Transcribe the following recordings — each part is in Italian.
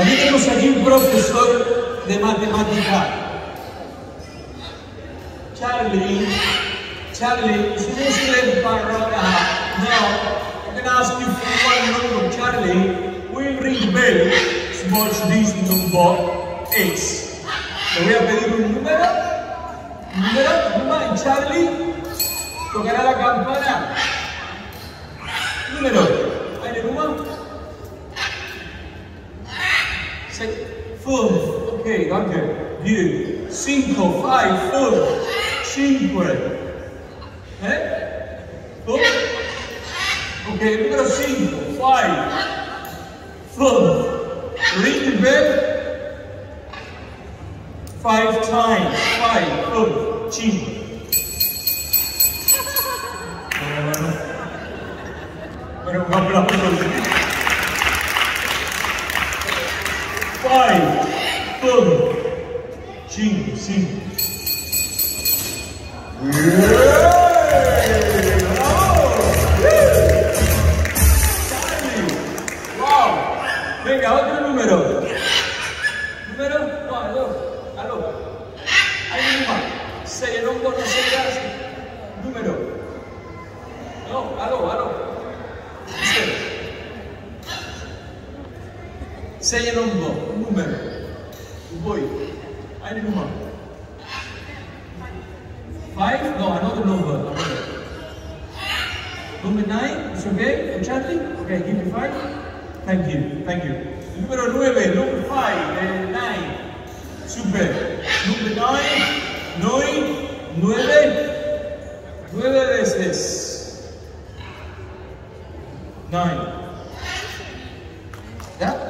Aquí tenemos aquí un profesor de matemática. Charlie, Charlie, is Muslim Barona. Now, I'm going to ask you for one number, Charlie. Will ring bell, small this number is. Le voy a pedir un número. Número, número, Charlie tocará la campana. Número. ¿Hay número? Four. Ok, danke. View. Cinco, five, four. Cinque. Eh? Four. Ok, numero cinco, five, four. Ring the bell. Five times. Five, four, cinque. Bueno, un applauso. Vai! tudo, Cinco, cinco. Say a number. un numero. Voi, hai il numero. 5, no, another number. Number 9, it's okay for Charlie? Okay, give me 5. Thank you, thank you. Numero 9, number 5, eh, 9. Super. Number 9, 9, 9, 9 veces. 9. Yeah?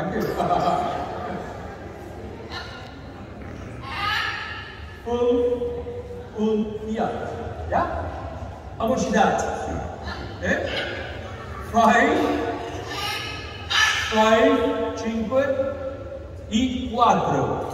Thank you. Full, full, yeah. Yeah? How much is that? Eh? Five, five, cinque, e quattro.